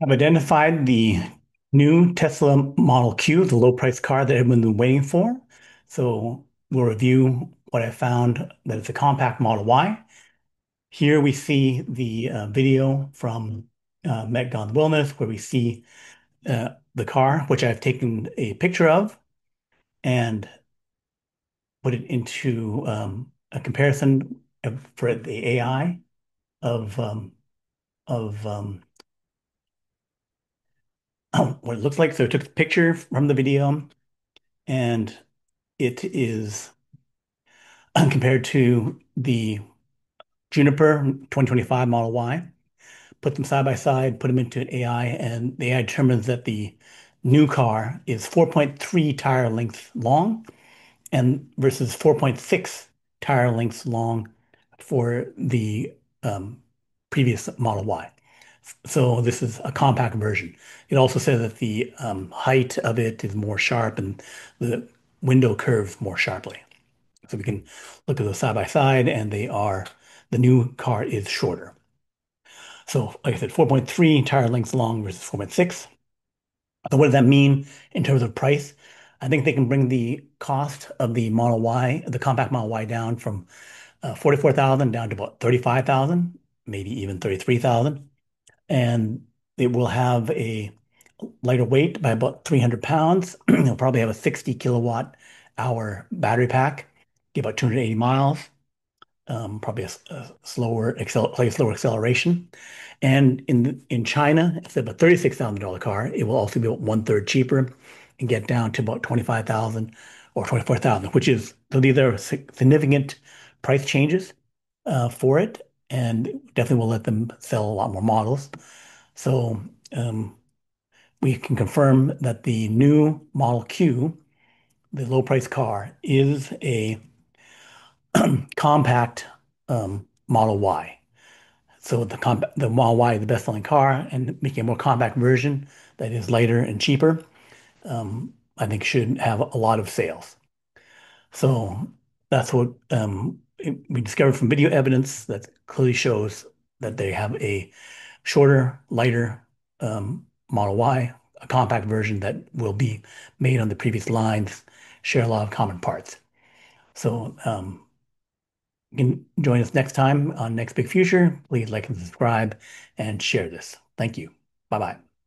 I've identified the new Tesla Model Q, the low price car that everyone's been waiting for. So we'll review what I found that it's a compact Model Y. Here we see the uh, video from uh, McDonald's Wellness where we see uh, the car, which I've taken a picture of and put it into um, a comparison for the AI of um, of um, what it looks like. So I took the picture from the video and it is compared to the Juniper 2025 Model Y. Put them side by side, put them into an AI, and the AI determines that the new car is 4.3 tire lengths long and versus 4.6 tire lengths long for the um, previous Model Y. So this is a compact version. It also says that the um, height of it is more sharp and the window curves more sharply. So we can look at those side by side and they are, the new car is shorter. So like I said, 4.3 tire lengths long versus 4.6. So what does that mean in terms of price? I think they can bring the cost of the Model Y, the compact Model Y down from uh, 44,000 down to about 35,000, maybe even 33,000. And it will have a lighter weight by about 300 pounds. It'll probably have a 60 kilowatt hour battery pack, get about 280 miles, um, probably a, a slower, slower acceleration. And in in China, it's about $36,000 car. It will also be about one third cheaper and get down to about 25,000 or 24,000, which is, so these are significant price changes uh, for it and definitely will let them sell a lot more models. So um, we can confirm that the new Model Q, the low price car, is a compact um, Model Y. So the Model Y is the best selling car, and making a more compact version that is lighter and cheaper, um, I think should have a lot of sales. So that's what we discovered from video evidence that clearly shows that they have a shorter, lighter um, Model Y, a compact version that will be made on the previous lines, share a lot of common parts. So um, you can join us next time on Next Big Future. Please like and subscribe and share this. Thank you. Bye bye.